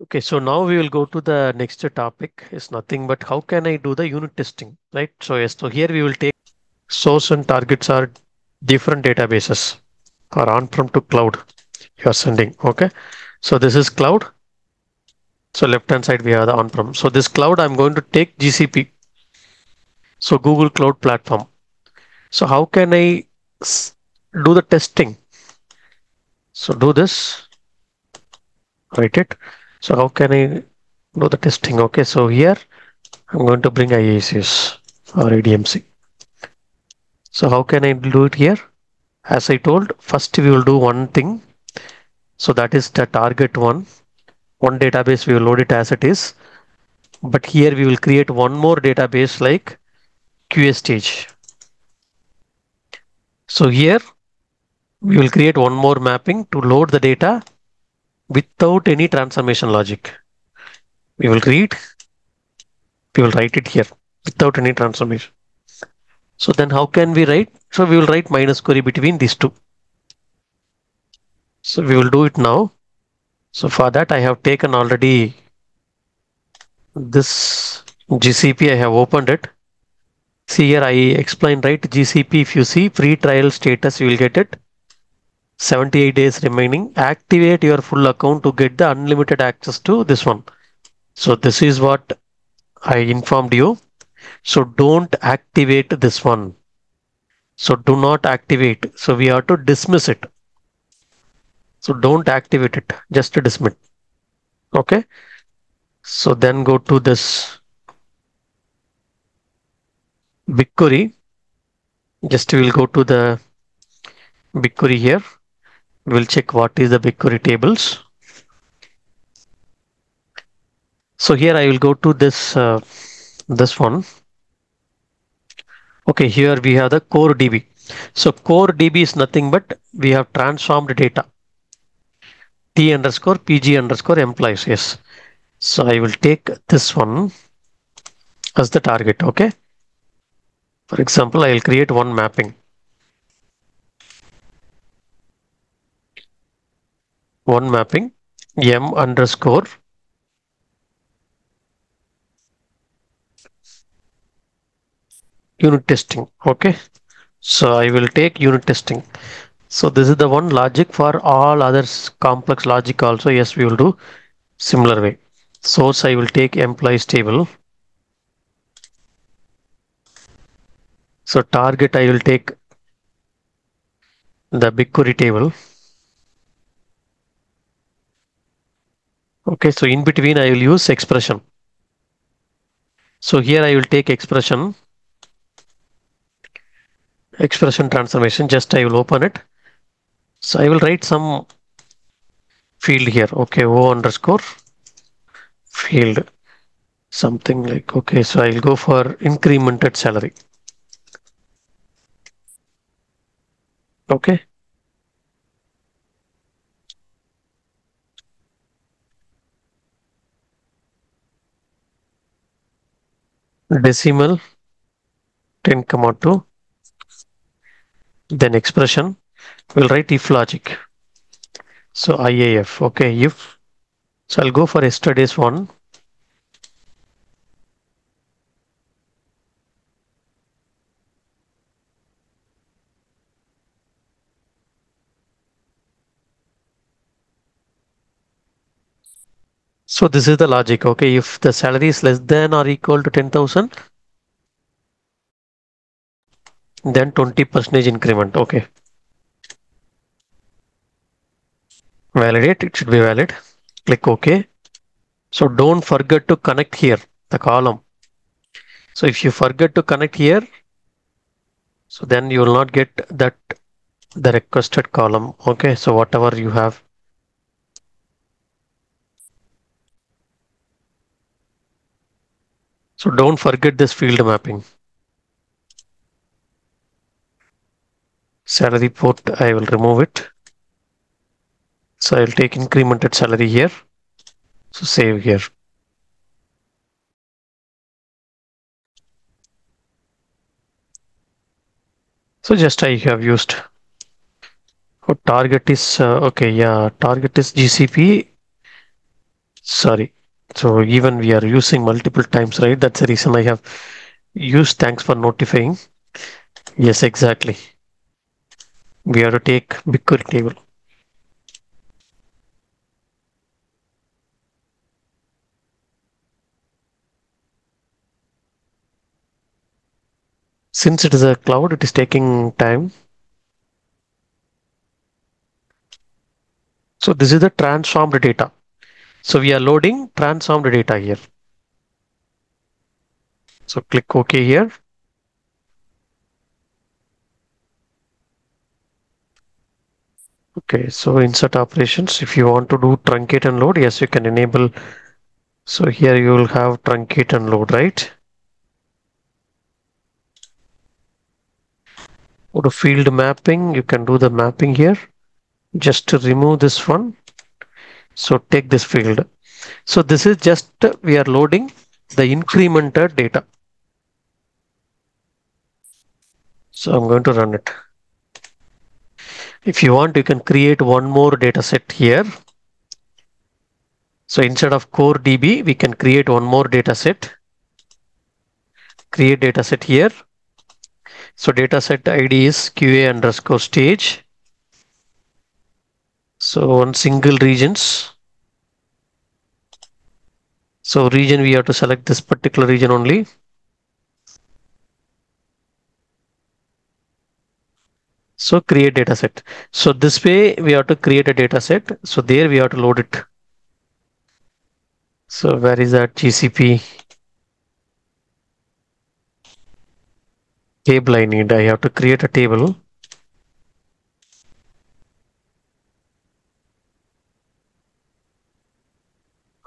Okay, so now we will go to the next topic It's nothing but how can I do the unit testing, right? So yes, so here we will take source and targets are different databases or on-prem to cloud you are sending. Okay, so this is cloud. So left hand side we have the on-prem. So this cloud I'm going to take GCP. So Google Cloud Platform. So how can I do the testing? So do this, write it. So how can I do the testing? Okay, so here I'm going to bring IICS or IDMC. So how can I do it here? As I told, first we will do one thing. So that is the target one. One database we will load it as it is. But here we will create one more database like QA stage. So here we will create one more mapping to load the data without any transformation logic. We will read, we will write it here without any transformation. So then how can we write? So we will write minus query between these two. So we will do it now. So for that I have taken already this GCP, I have opened it. See here I explained right GCP if you see free trial status you will get it 78 days remaining activate your full account to get the unlimited access to this one. So this is what I informed you. So don't activate this one. So do not activate. So we have to dismiss it. So don't activate it. Just to dismiss. Okay? So then go to this BigQuery. Just we'll go to the BigQuery here. We'll check what is the BigQuery tables. So here I will go to this uh, this one. Okay, here we have the core DB. So core DB is nothing but we have transformed data. T underscore PG underscore employees. Yes. So I will take this one as the target. Okay. For example, I will create one mapping. One mapping m underscore unit testing. Okay. So I will take unit testing. So this is the one logic for all other complex logic also. Yes, we will do similar way. Source I will take employees table. So target I will take the BigQuery table. Okay, so in between I will use expression. So here I will take expression, expression transformation, just I will open it. So I will write some field here. Okay, O underscore field, something like, okay, so I'll go for incremented salary. Okay. Decimal 10 comma 2. Then expression. We'll write if logic. So IIF. Okay, if. So I'll go for yesterday's one. So this is the logic. Okay, if the salary is less than or equal to 10,000, then 20 percentage increment. Okay. Validate, it should be valid. Click OK. So don't forget to connect here, the column. So if you forget to connect here, so then you will not get that the requested column. Okay, so whatever you have So don't forget this field mapping. Salary port, I will remove it. So I'll take incremented salary here. So save here. So just I have used. Oh, target is uh, okay. Yeah, target is GCP Sorry. So even we are using multiple times, right? That's the reason I have used thanks for notifying. Yes, exactly. We have to take BigQuery table. Since it is a cloud, it is taking time. So this is the transformed data. So we are loading transformed data here. So click OK here. Okay, so insert operations. If you want to do truncate and load, yes, you can enable. So here you will have truncate and load, right? Go to field mapping. You can do the mapping here. Just to remove this one. So take this field. So this is just we are loading the incremented data. So I'm going to run it. If you want, you can create one more data set here. So instead of core DB, we can create one more data set. Create data set here. So data set ID is QA underscore stage. So on single regions. So region, we have to select this particular region only. So create data set. So this way we have to create a data set. So there we have to load it. So where is that GCP table I need? I have to create a table.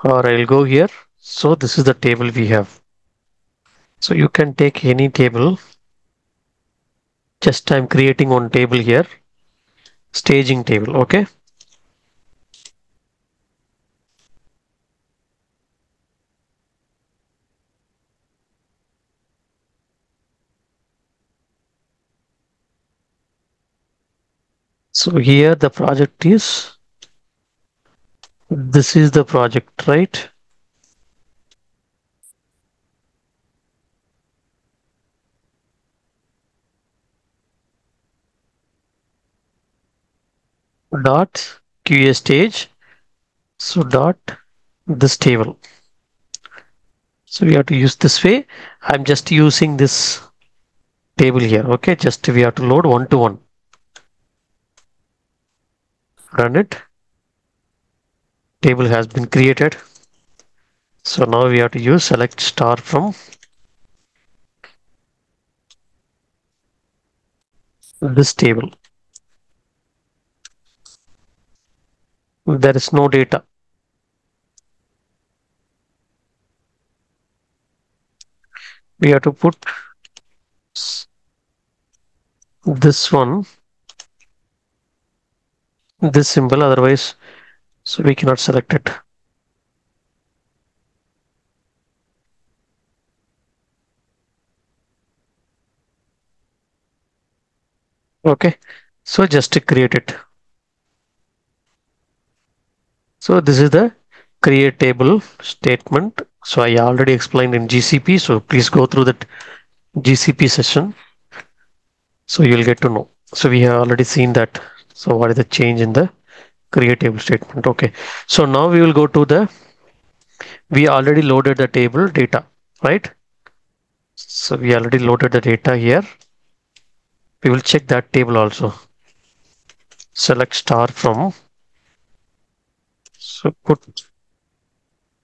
Or I'll go here. So this is the table we have. So you can take any table just I'm creating one table here staging table okay so here the project is this is the project right dot QA stage. So dot this table. So we have to use this way. I'm just using this table here. Okay, just we have to load one to one. Run it. Table has been created. So now we have to use select star from this table. there is no data. We have to put this one, this symbol, otherwise, so we cannot select it. Okay, so just to create it. So this is the create table statement. So I already explained in GCP. So please go through that GCP session. So you'll get to know. So we have already seen that. So what is the change in the create table statement? Okay. So now we will go to the, we already loaded the table data, right? So we already loaded the data here. We will check that table also. Select star from so put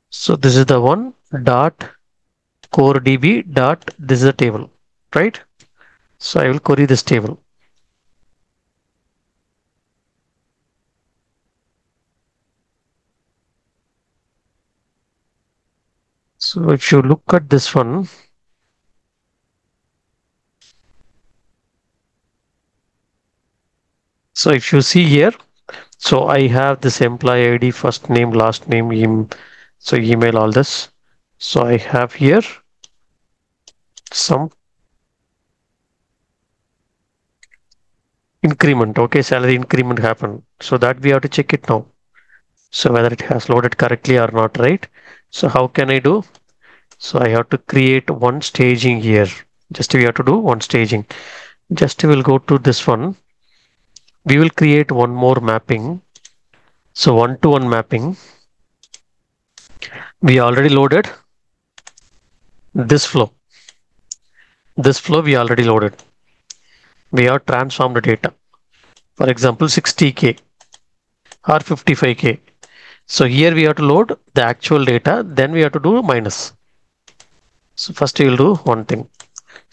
so this is the one dot core db dot this is the table right so i will query this table so if you look at this one so if you see here so I have this employee ID, first name, last name, em so email, all this. So I have here some increment. Okay, salary increment happened. So that we have to check it now. So whether it has loaded correctly or not, right? So how can I do? So I have to create one staging here. Just we have to do one staging. Just we'll go to this one. We will create one more mapping. So one to one mapping. We already loaded this flow. This flow we already loaded. We have transformed the data. For example, 60K or 55K. So here we have to load the actual data, then we have to do minus. So first we will do one thing.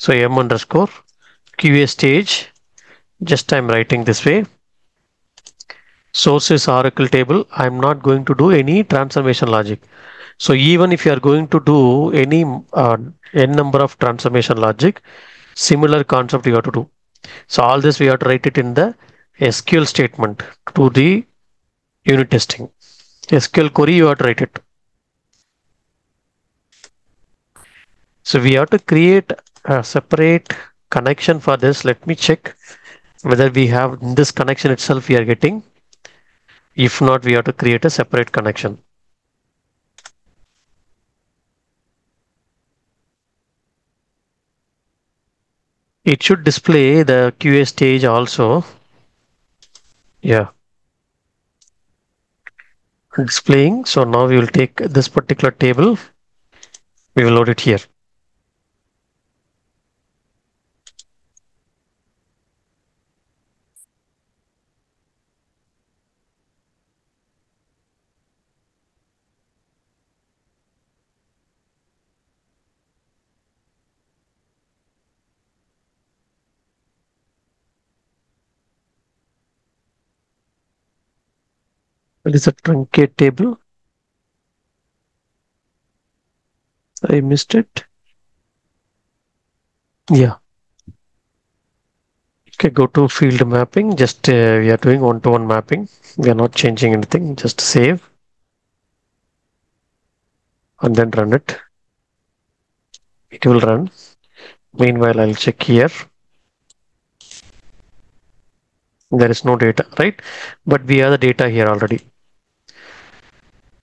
So m underscore QA stage, just I'm writing this way. Source is Oracle table. I'm not going to do any transformation logic. So even if you are going to do any uh, n number of transformation logic, similar concept you have to do. So all this we have to write it in the SQL statement to the unit testing. SQL query you have to write it. So we have to create a separate connection for this. Let me check whether we have this connection itself we are getting. If not, we have to create a separate connection. It should display the QA stage also. Yeah. Displaying. So now we will take this particular table. We will load it here. What is a truncate table? I missed it. Yeah. Okay, go to field mapping. Just uh, we are doing one-to-one -one mapping. We are not changing anything. Just save and then run it. It will run. Meanwhile, I'll check here. There is no data, right? But we have the data here already.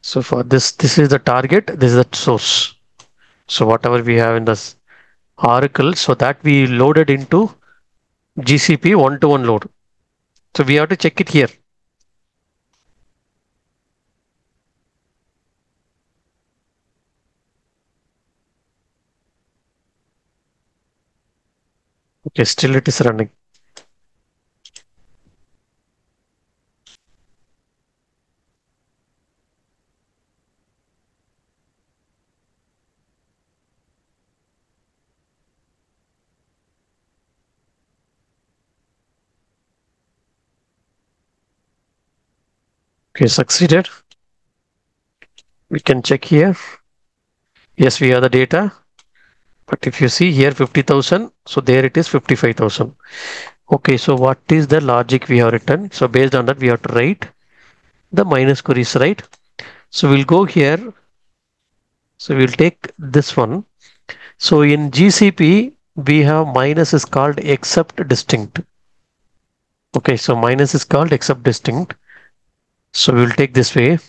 So for this, this is the target, this is the source. So whatever we have in this Oracle, so that we loaded into GCP one-to-one -one load. So we have to check it here. Okay, still it is running. Okay, succeeded. We can check here. Yes, we have the data. But if you see here 50,000, so there it is 55,000. Okay, so what is the logic we have written? So based on that, we have to write the minus queries, right? So we'll go here. So we'll take this one. So in GCP, we have minus is called except distinct. Okay, so minus is called except distinct. So we will take this way.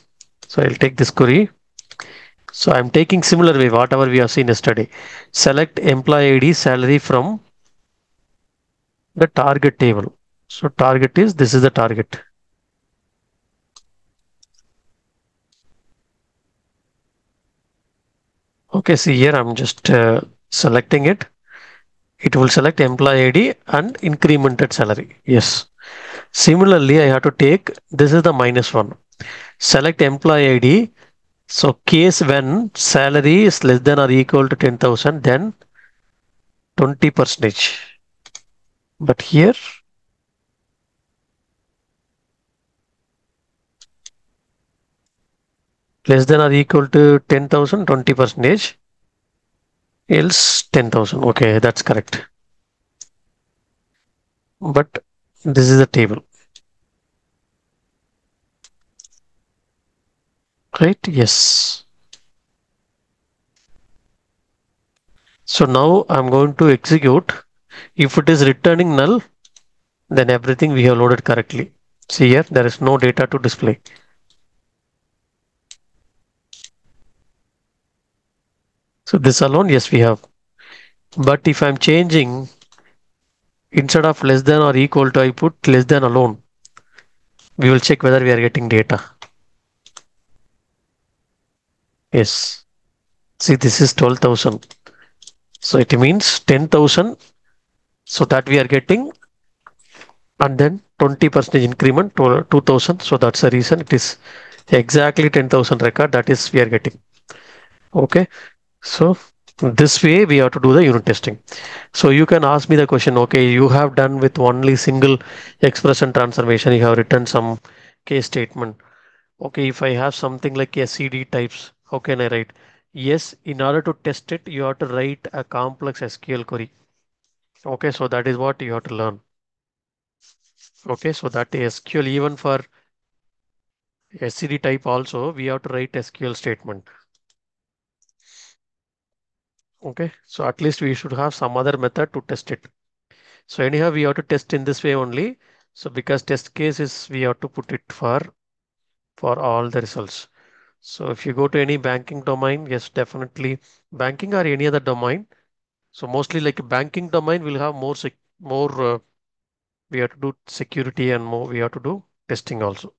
So I'll take this query. So I'm taking similar way, whatever we have seen yesterday. Select employee ID salary from the target table. So target is, this is the target. Okay, see here, I'm just uh, selecting it. It will select employee ID and incremented salary. Yes. Similarly, I have to take, this is the minus one. Select employee ID. So case when salary is less than or equal to 10,000, then 20 percentage. But here, less than or equal to 10,000, 20 percentage, else 10,000. Okay, that's correct. But this is the table. Right? Yes. So now I'm going to execute. If it is returning null, then everything we have loaded correctly. See here, there is no data to display. So this alone, yes, we have. But if I'm changing instead of less than or equal to, I put less than alone. We will check whether we are getting data. Yes. See, this is 12,000. So it means 10,000. So that we are getting and then 20 percent increment to 2000. So that's the reason it is exactly 10,000 record that is we are getting. Okay. So this way we have to do the unit testing. So you can ask me the question, okay, you have done with only single expression transformation, you have written some case statement. Okay, if I have something like SCD types, how can I write? Yes, in order to test it, you have to write a complex SQL query. Okay, so that is what you have to learn. Okay, so that SQL even for SCD type also, we have to write SQL statement. Okay, so at least we should have some other method to test it. So anyhow, we have to test in this way only. So because test case is we have to put it for for all the results. So if you go to any banking domain, yes, definitely banking or any other domain. So mostly like a banking domain will have more more uh, we have to do security and more we have to do testing also.